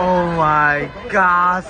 Oh my god！